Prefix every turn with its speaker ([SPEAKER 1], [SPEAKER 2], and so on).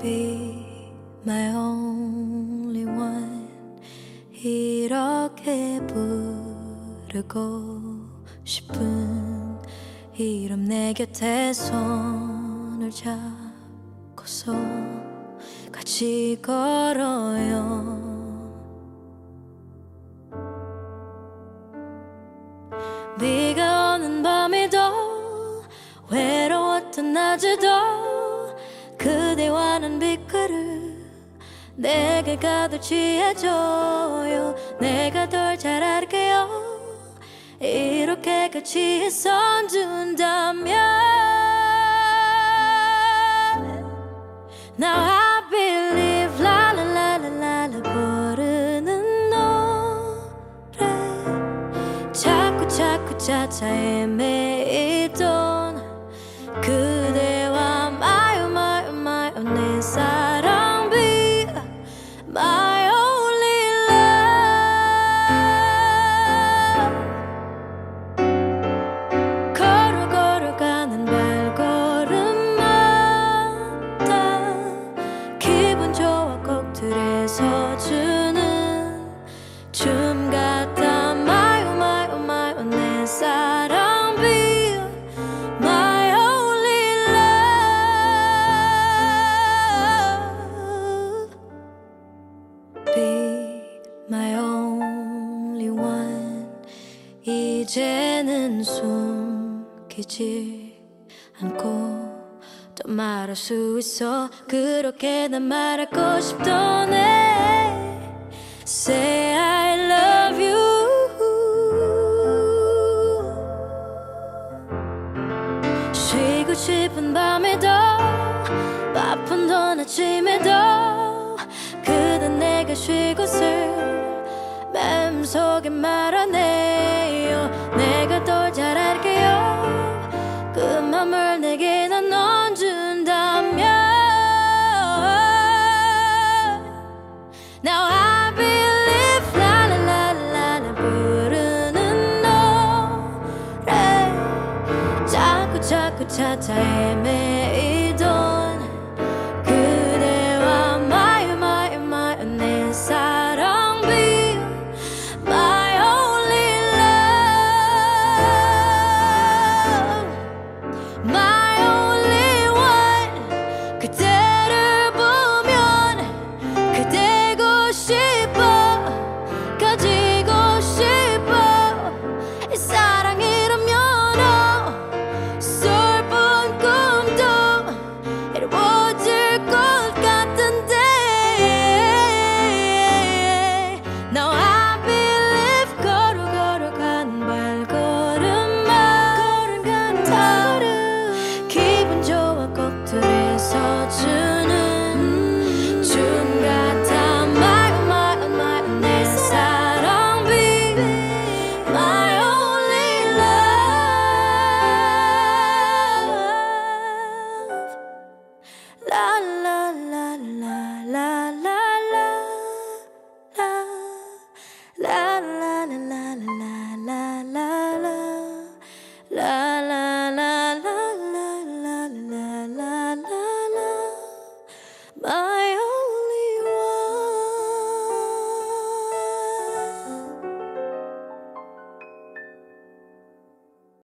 [SPEAKER 1] Be my only one. 이렇게 부르고 싶은 이름 내 곁에 손을 잡고서 같이 걸어요. 비가 오는 밤에도 외로웠던 낮에도 그대와는 빛깔을 내게 가득 취해줘요. 내가 덜 잘 알게요. 이렇게 같이 있어준다면 Now I believe la 부르는 노래. 자꾸 자꾸 차차 헤매 my only one. 이제는 숨기지 않고 또 말할 수 있어. 그렇게 난 말하고 싶더네. Say I love you. 쉬고 싶은 밤에도 바쁜 아침에도 그대 내가 쉴 곳을 맘속에 말하네요. 내가 더잘 알게요. 그 맘을 내게 난 얹은다면. Now I believe la 부르는 노래. 자꾸 자꾸 찾아 헤매이던